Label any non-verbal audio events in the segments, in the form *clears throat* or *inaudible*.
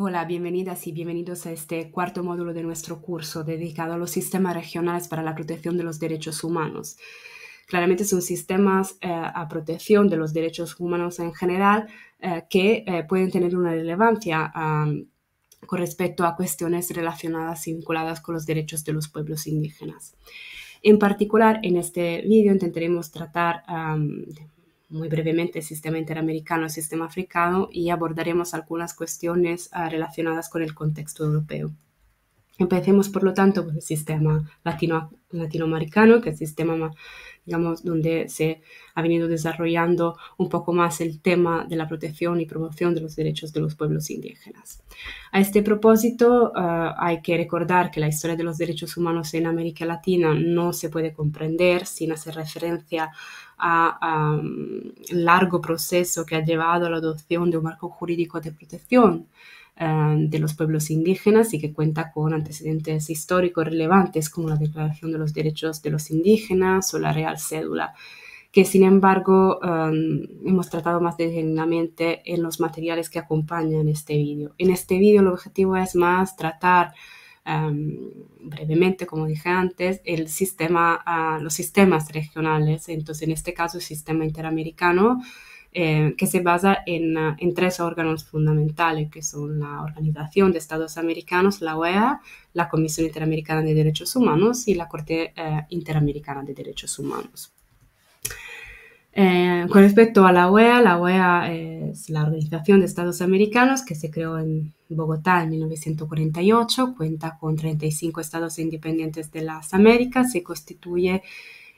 Hola, bienvenidas y bienvenidos a este cuarto módulo de nuestro curso dedicado a los sistemas regionales para la protección de los derechos humanos. Claramente son sistemas eh, a protección de los derechos humanos en general eh, que eh, pueden tener una relevancia con respecto a cuestiones relacionadas y vinculadas con los derechos de los pueblos indígenas. En particular, en este vídeo intentaremos tratar muy brevemente el sistema interamericano, el sistema africano y abordaremos algunas cuestiones ah, relacionadas con el contexto europeo. Empecemos, por lo tanto, con el sistema latino, latinoamericano, que es el sistema, digamos, donde se ha venido desarrollando un poco más el tema de la protección y promoción de los derechos de los pueblos indígenas. A este propósito, ah, hay que recordar que la historia de los derechos humanos en América Latina no se puede comprender sin hacer referencia a, un largo proceso que ha llevado a la adopción de un marco jurídico de protección eh, de los pueblos indígenas y que cuenta con antecedentes históricos relevantes como la Declaración de los Derechos de los Indígenas o la Real Cédula, que sin embargo eh, hemos tratado más detenidamente en los materiales que acompañan este vídeo. En este vídeo el objetivo es más tratar brevemente, como dije antes, el sistema, ah, los sistemas regionales. Entonces, en este caso, el sistema interamericano, eh, que se basa en, ah, en, tres órganos fundamentales, que son la Organización de Estados Americanos, la OEA, la Comisión Interamericana de Derechos Humanos y la Corte eh, Interamericana de Derechos Humanos. Eh, con respecto a la OEA, la OEA es la Organización de Estados Americanos que se creó en Bogotá en 1948, cuenta con 35 estados independientes de las Américas y constituye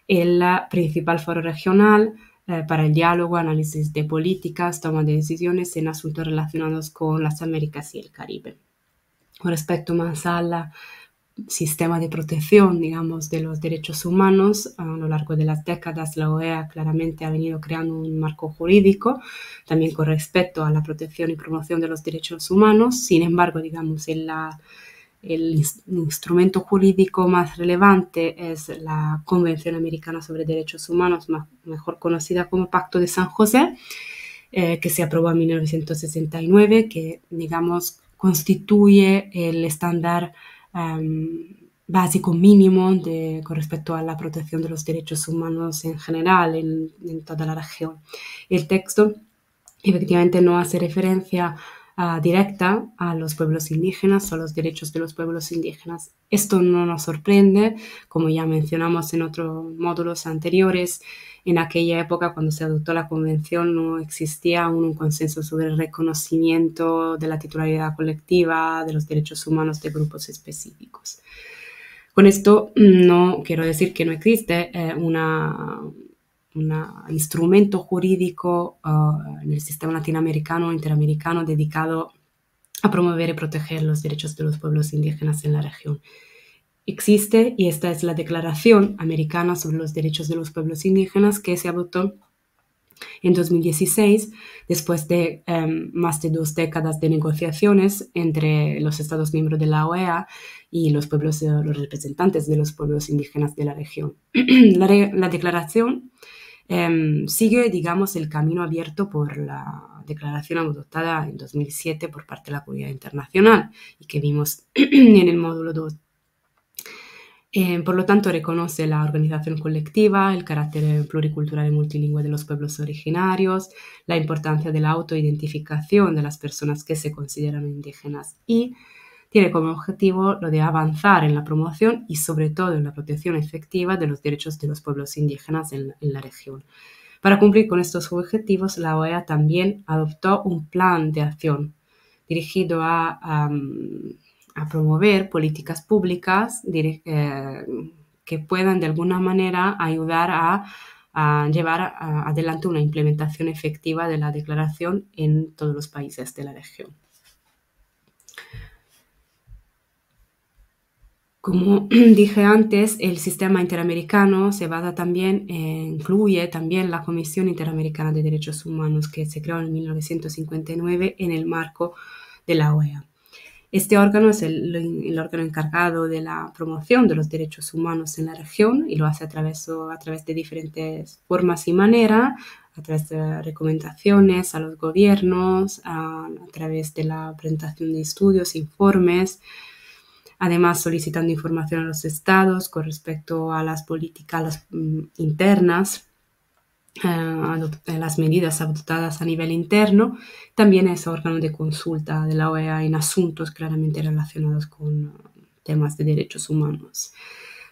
el principal foro regional eh, para el diálogo, análisis de políticas, toma de decisiones en asuntos relacionados con las Américas y el Caribe. Con respecto más a la sistema de protección, digamos, de los derechos humanos. A lo largo de las décadas, la OEA claramente ha venido creando un marco jurídico, también con respecto a la protección y promoción de los derechos humanos. Sin embargo, digamos, el, el instrumento jurídico más relevante es la Convención Americana sobre Derechos Humanos, mejor conocida como Pacto de San José, eh, que se aprobó en 1969, que, digamos, constituye el estándar básico mínimo de, con respecto a la protección de los derechos humanos en general en, toda la región. El texto efectivamente no hace referencia ah, directa a los pueblos indígenas o los derechos de los pueblos indígenas. Esto no nos sorprende, como ya mencionamos en otros módulos anteriores, en aquella época cuando se adoptó la convención no existía aún un consenso sobre el reconocimiento de la titularidad colectiva de los derechos humanos de grupos específicos. Con esto no quiero decir que no existe eh, un instrumento jurídico uh, en el sistema latinoamericano interamericano dedicado a promover y proteger los derechos de los pueblos indígenas en la región existe y esta es la Declaración Americana sobre los Derechos de los Pueblos Indígenas que se adoptó en 2016, después de em, más de dos décadas de negociaciones entre los Estados miembros de la OEA y los, pueblos, los representantes de los pueblos indígenas de la región. *clears throat* la, declaración em, sigue, digamos, el camino abierto por la declaración adoptada en 2007 por parte de la comunidad internacional y que vimos *clears throat* en el módulo 2 eh, por lo tanto, reconoce la organización colectiva, el carácter pluricultural y multilingüe de los pueblos originarios, la importancia de la autoidentificación de las personas que se consideran indígenas y tiene como objetivo lo de avanzar en la promoción y sobre todo en la protección efectiva de los derechos de los pueblos indígenas en, la región. Para cumplir con estos objetivos, la OEA también adoptó un plan de acción dirigido a promover políticas públicas eh, que puedan de alguna manera ayudar a, llevar adelante una implementación efectiva de la declaración en todos los países de la región. Como *clears throat* dije antes, el sistema interamericano se basa también, eh, incluye también la Comisión Interamericana de Derechos Humanos que se creó en 1959 en el marco de la OEA. Este órgano es el, órgano encargado de la promoción de los derechos humanos en la región y lo hace a través, a través de diferentes formas y maneras, a través de recomendaciones a los gobiernos, a, través de la presentación de estudios, informes, además solicitando información a los estados con respecto a las políticas mm, internas eh, las medidas adoptadas a nivel interno, también es órgano de consulta de la OEA en asuntos claramente relacionados con uh, temas de derechos humanos.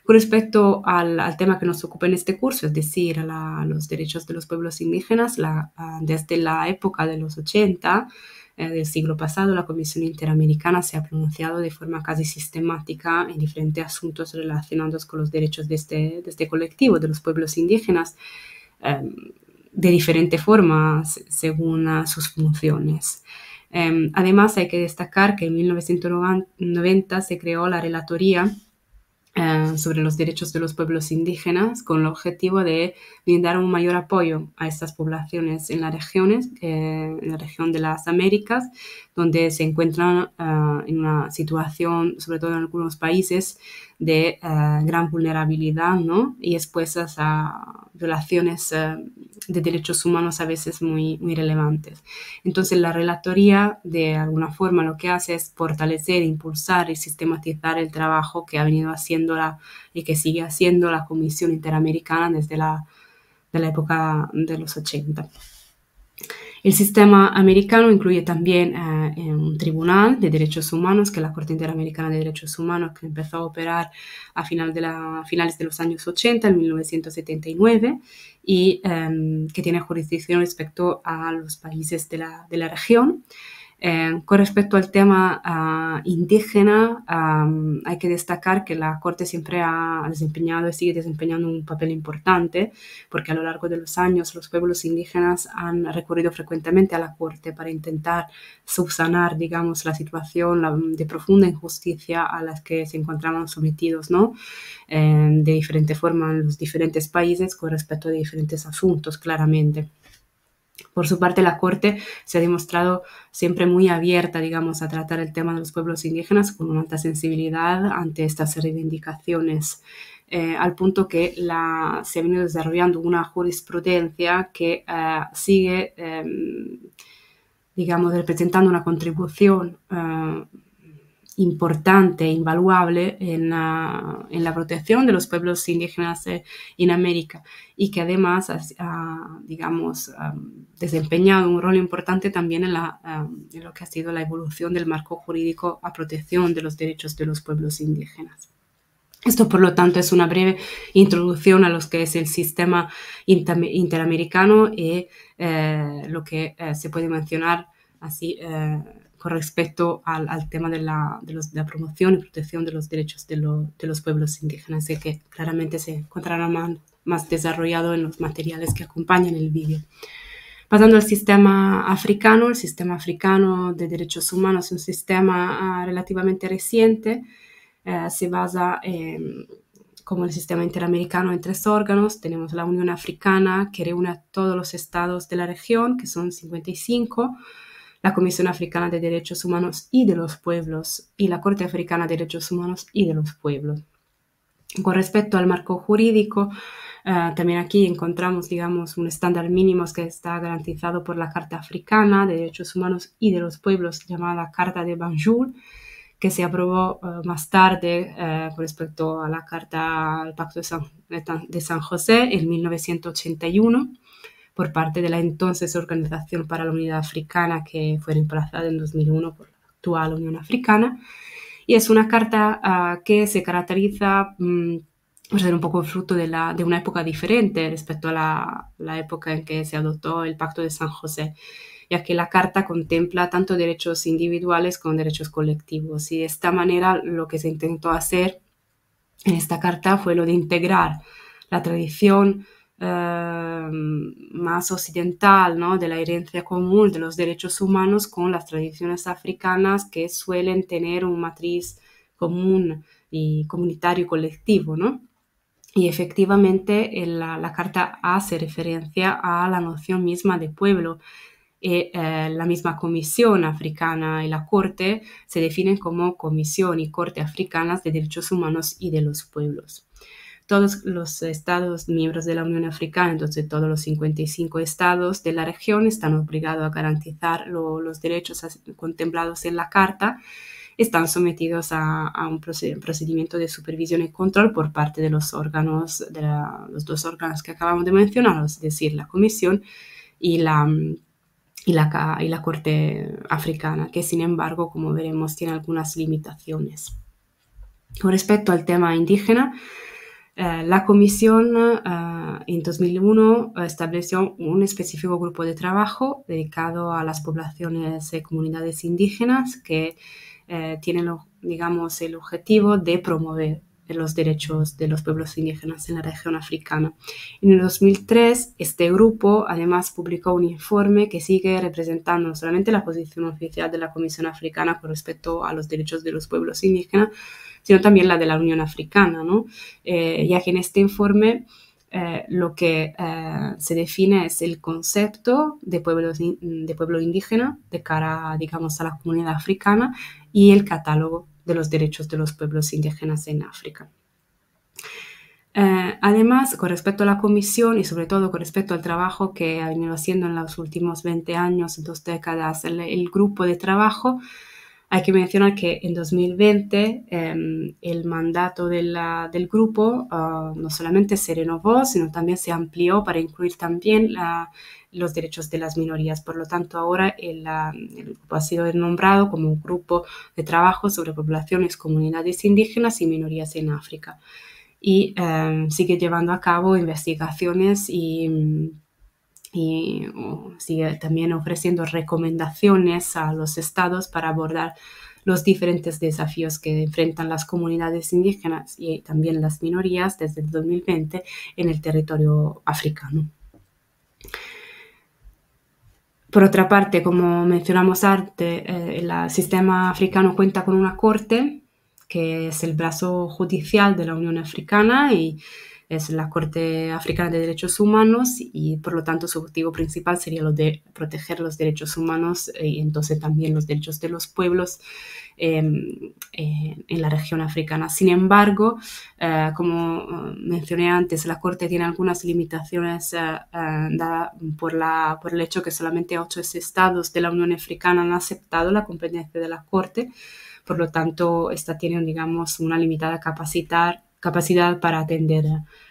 Con respecto al, tema que nos ocupa en este curso, es decir, a, los derechos de los pueblos indígenas, la, uh, desde la época de los 80 eh, del siglo pasado, la Comisión Interamericana se ha pronunciado de forma casi sistemática en diferentes asuntos relacionados con los derechos de este, de este colectivo, de los pueblos indígenas, Em, de diferente forma según sus funciones. Em, además, hay que destacar que en 1990 se creó la Relatoría eh, sobre los derechos de los pueblos indígenas con el objetivo de brindar un mayor apoyo a estas poblaciones en las regiones, eh, en la región de las Américas, donde se encuentran eh, en una situación, sobre todo en algunos países, de gran vulnerabilidad ¿no? y expuestas a violaciones de derechos humanos a veces muy, muy relevantes. Entonces la relatoría de alguna forma lo que hace es fortalecer, impulsar y sistematizar el trabajo que ha venido haciendo la, y que sigue haciendo la Comisión Interamericana desde la, de la época de los 80. El sistema americano incluye también eh, un tribunal de derechos humanos, que es la Corte Interamericana de Derechos Humanos, que empezó a operar a, final de la, finales de los años 80, en 1979, y em, que tiene jurisdicción respecto a los países de la, de la región. Eh, con respecto al tema ah, indígena, hay que destacar que la Corte siempre ha desempeñado y sigue desempeñando un papel importante, porque a lo largo de los años los pueblos indígenas han recurrido frecuentemente a la Corte para intentar subsanar, digamos, la situación de profunda injusticia a la que se encontraban sometidos, ¿no? Eh, de diferente forma en los diferentes países con respecto a diferentes asuntos, claramente. Por su parte, la Corte se ha demostrado siempre muy abierta, digamos, a tratar el tema de los pueblos indígenas con una alta sensibilidad ante estas reivindicaciones, eh, al punto que la, se ha venido desarrollando una jurisprudencia que eh, sigue, em, digamos, representando una contribución eh, importante e invaluable en la, en la, protección de los pueblos indígenas en América y que además ha, digamos, desempeñado un rol importante también en, la, en lo que ha sido la evolución del marco jurídico a protección de los derechos de los pueblos indígenas. Esto, por lo tanto, es una breve introducción a lo que es el sistema interamericano y eh, lo que eh, se puede mencionar así eh, con respecto al, tema de la, de, la, promoción y protección de los derechos de, de los pueblos indígenas, que claramente se encontrará más, más, desarrollado en los materiales que acompañan el vídeo. Pasando al sistema africano, el sistema africano de derechos humanos es un sistema ah, relativamente reciente, eh, se basa en como el sistema interamericano en tres órganos. Tenemos la Unión Africana, que reúne a todos los estados de la región, que son 55, la Comisión Africana de Derechos Humanos y de los Pueblos y la Corte Africana de Derechos Humanos y de los Pueblos. Con respecto al marco jurídico, eh, también aquí encontramos, digamos, un estándar mínimo que está garantizado por la Carta Africana de Derechos Humanos y de los Pueblos, llamada Carta de Banjul, que se aprobó eh, más tarde eh, con respecto a la Carta al Pacto de San, de San José en 1981 por parte de la entonces Organización para la Unidad Africana, que fue reemplazada en 2001 por la actual Unión Africana. Y es una carta ah, que se caracteriza mm, por ser un poco fruto de, una época diferente respecto a la, la, época en que se adoptó el Pacto de San José, ya que la carta contempla tanto derechos individuales como derechos colectivos. Y de esta manera lo que se intentó hacer en esta carta fue lo de integrar la tradición más occidental, ¿no? de la herencia común de los derechos humanos con las tradiciones africanas que suelen tener un matriz común y comunitario colectivo. ¿no? Y efectivamente la, la, carta hace referencia a la noción misma de pueblo y eh, la misma Comisión Africana y la Corte se definen como Comisión y Corte Africanas de Derechos Humanos y de los Pueblos. Todos los estados miembros de la Unión Africana, entonces todos los 55 estados de la región, están obligados a garantizar los derechos contemplados en la Carta están sometidos a, un procedimiento de supervisión y control por parte de los órganos, de los dos órganos que acabamos de mencionar, es decir, la Comisión y la, y la, y la Corte Africana, que sin embargo, como veremos, tiene algunas limitaciones. Con respecto al tema indígena, eh, la Comisión eh, en 2001 estableció un específico grupo de trabajo dedicado a las poblaciones y comunidades indígenas que eh, tienen, digamos, el objetivo de promover los derechos de los pueblos indígenas en la región africana. En el 2003, este grupo además publicó un informe que sigue representando no solamente la posición oficial de la Comisión Africana con respecto a los derechos de los pueblos indígenas, sino también la de la Unión Africana, ¿no? Eh, ya que en este informe eh, lo que eh, se define es el concepto de, pueblos, de pueblo indígena de cara, digamos, a la comunidad africana y el catálogo de los derechos de los pueblos indígenas en África. Eh, además, con respecto a la comisión y sobre todo con respecto al trabajo que ha venido haciendo en los últimos 20 años, dos décadas, el, grupo de trabajo, hay que mencionar que en 2020 em, el mandato del grupo ah, no solamente se renovó, sino también se amplió para incluir también la, los derechos de las minorías. Por lo tanto, ahora el, grupo ha sido nombrado como un grupo de trabajo sobre poblaciones, comunidades indígenas y minorías en África. Y em, sigue llevando a cabo investigaciones y, y sigue también ofreciendo recomendaciones a los estados para abordar los diferentes desafíos que enfrentan las comunidades indígenas y también las minorías desde el 2020 en el territorio africano. Por otra parte, como mencionamos antes, eh, el sistema africano cuenta con una corte que es el brazo judicial de la Unión Africana y es la Corte Africana de Derechos Humanos y por lo tanto su objetivo principal sería lo de proteger los derechos humanos eh, y entonces también los derechos de los pueblos em, eh, en la región africana. Sin embargo, eh, como mencioné antes, la Corte tiene algunas limitaciones dadas por, la, por el hecho que solamente ocho estados de la Unión Africana han aceptado la competencia de la Corte. Por lo tanto, esta tiene, digamos, una limitada capacidad capacidad para atender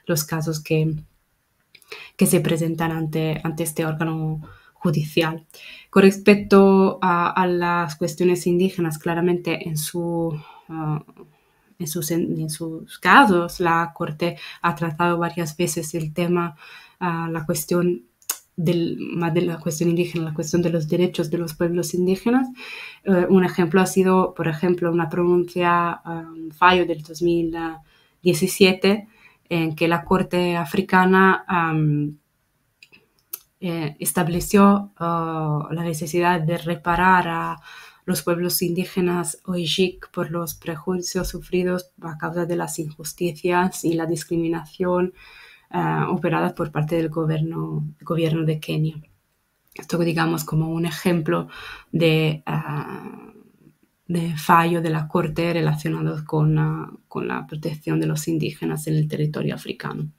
los casos que, que se presentan ante, ante este órgano judicial. Con respecto a, las cuestiones indígenas, claramente en, su, ah, en, sus, en, sus, casos la Corte ha tratado varias veces el tema, uh, la cuestión del, más de la cuestión indígena, la cuestión de los derechos de los pueblos indígenas. Uh, un ejemplo ha sido, por ejemplo, una pronuncia, un fallo del 2000. 17, en que la Corte Africana eh, estableció oh, la necesidad de reparar a los pueblos indígenas Ojik por los prejuicios sufridos a causa de las injusticias y la discriminación uh, operadas por parte del gobierno, gobierno de Kenia. Esto digamos como un ejemplo de ah, de fallo de la Corte relacionados con la, con la protección de los indígenas en el territorio africano.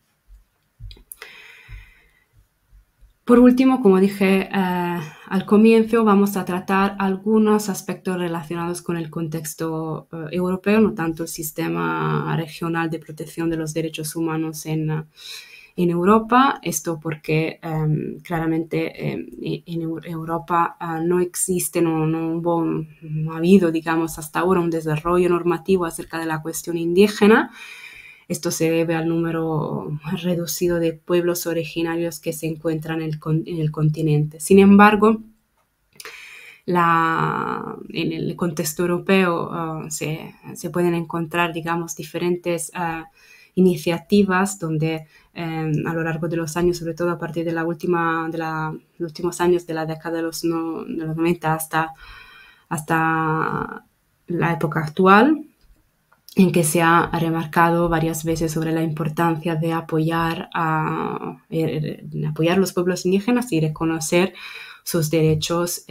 Por último, como dije eh, al comienzo, vamos a tratar algunos aspectos relacionados con el contexto eh, europeo, no tanto el sistema regional de protección de los derechos humanos en, en Europa, esto porque em, claramente em, en Europa ah, no existe, no, no, ha habido, digamos, hasta ahora un desarrollo normativo acerca de la cuestión indígena. Esto se debe al número reducido de pueblos originarios que se encuentran en el, continente. Sin embargo, la, en el contexto europeo ah, se, se, pueden encontrar, digamos, diferentes uh, iniciativas donde em, a lo largo de los años, sobre todo a partir de, la última, de los últimos años de la década de los, de los 90 hasta, hasta la época actual, en que se ha remarcado varias veces sobre la importancia de apoyar a, eh, apoyar los pueblos indígenas y reconocer sus derechos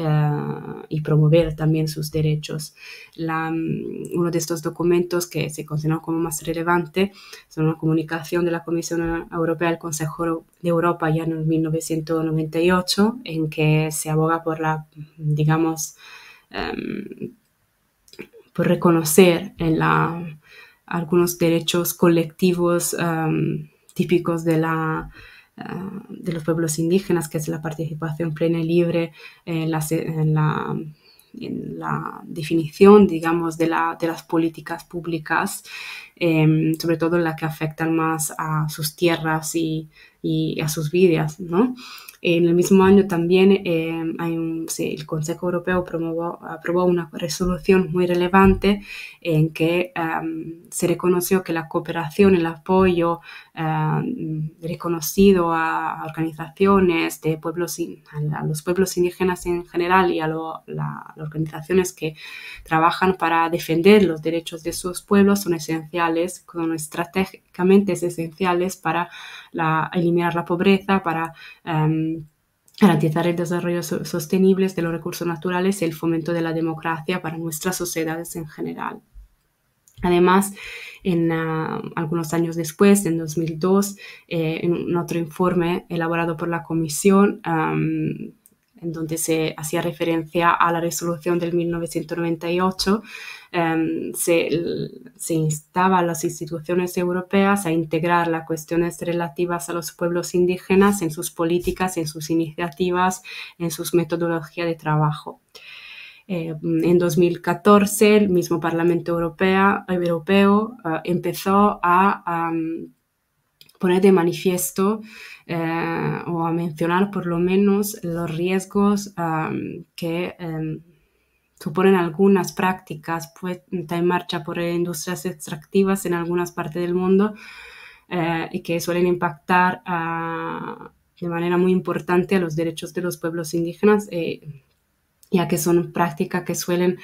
y promover también sus derechos. Mm, uno de estos documentos que se consideró como más relevante es una comunicación de la Comisión Europea al Consejo de Europa ya en 1998 en que se aboga por la, digamos, em, por reconocer en la, algunos derechos colectivos em, típicos de, la, eh, de los pueblos indígenas, que es la participación plena y libre en la, en la, en la definición, digamos, de, la, de las políticas públicas, em, sobre todo en la que afectan más a sus tierras y, y a sus vidas, ¿no? En el mismo año también eh, el Consejo Europeo aprobó una resolución muy relevante en que em, se reconoció que la cooperación, el apoyo reconocido a organizaciones de pueblos, indígenas en general y a las organizaciones que trabajan para defender los derechos de sus pueblos son esenciales, son esenciales para eliminar la pobreza, para em, garantizar el desarrollo sostenible de los recursos naturales y el fomento de la democracia para nuestras sociedades en general. Además, en, ah, algunos años después, en 2002, eh, en otro informe elaborado por la Comisión, en donde se hacía referencia a la resolución del 1998, em, se, se, instaba a las instituciones europeas a integrar las cuestiones relativas a los pueblos indígenas en sus políticas, en sus iniciativas, en sus metodologías de trabajo. Eh, en 2014, el mismo Parlamento Europeo eh, empezó a poner de manifiesto eh, o a mencionar por lo menos los riesgos que em, suponen algunas prácticas puestas en marcha por industrias extractivas en algunas partes del mundo eh, y que suelen impactar ah, de manera muy importante a los derechos de los pueblos indígenas, eh, ya que son prácticas que suelen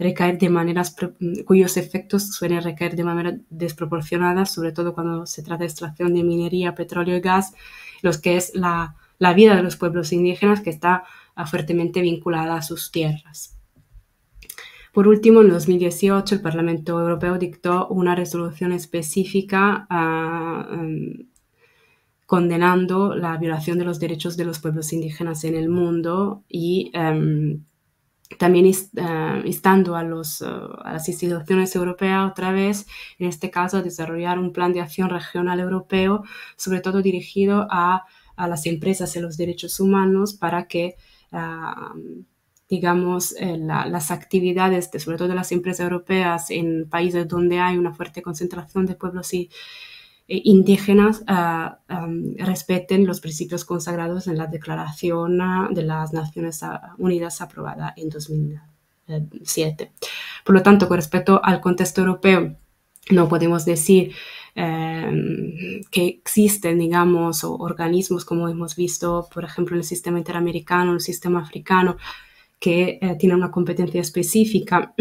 recaer de maneras cuyos efectos suelen recaer de manera desproporcionada, sobre todo cuando se trata de extracción de minería, petróleo y gas, los que es la, la vida de los pueblos indígenas que está ah, fuertemente vinculada a sus tierras. Por último, en 2018 el Parlamento Europeo dictó una resolución específica ah, em, condenando la violación de los derechos de los pueblos indígenas en el mundo y em, también uh, instando uh, a, las instituciones europeas otra vez, en este caso, a desarrollar un plan de acción regional europeo, sobre todo dirigido a, a las empresas y los derechos humanos para que, digamos, eh, la, las actividades, de, sobre todo de las empresas europeas en países donde hay una fuerte concentración de pueblos y eh, indígenas ah, respeten los principios consagrados en la Declaración ah, de las Naciones Unidas aprobada en 2007. Por lo tanto, con respecto al contexto europeo, no podemos decir em, que existen, digamos, organismos como hemos visto, por ejemplo, el sistema interamericano, el sistema africano, que eh, tienen una competencia específica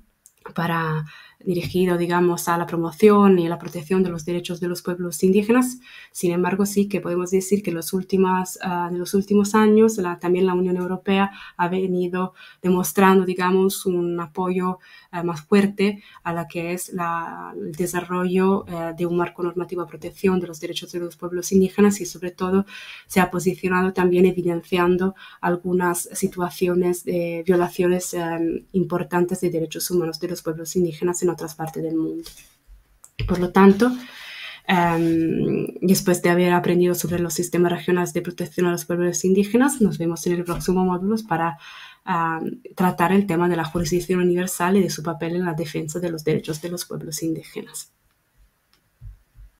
*clears throat* para dirigido, digamos, a la promoción y a la protección de los derechos de los pueblos indígenas. Sin embargo, sí que podemos decir que los últimos, uh, los últimos años la, también la Unión Europea ha venido demostrando, digamos, un apoyo uh, más fuerte a la que es la, el desarrollo uh, de un marco normativo de protección de los derechos de los pueblos indígenas y sobre todo se ha posicionado también evidenciando algunas situaciones de violaciones um, importantes de derechos humanos de los pueblos indígenas en otras partes del mundo. Por lo tanto, um, después de haber aprendido sobre los sistemas regionales de protección a los pueblos indígenas, nos vemos en el próximo módulo para um, tratar el tema de la jurisdicción universal y de su papel en la defensa de los derechos de los pueblos indígenas.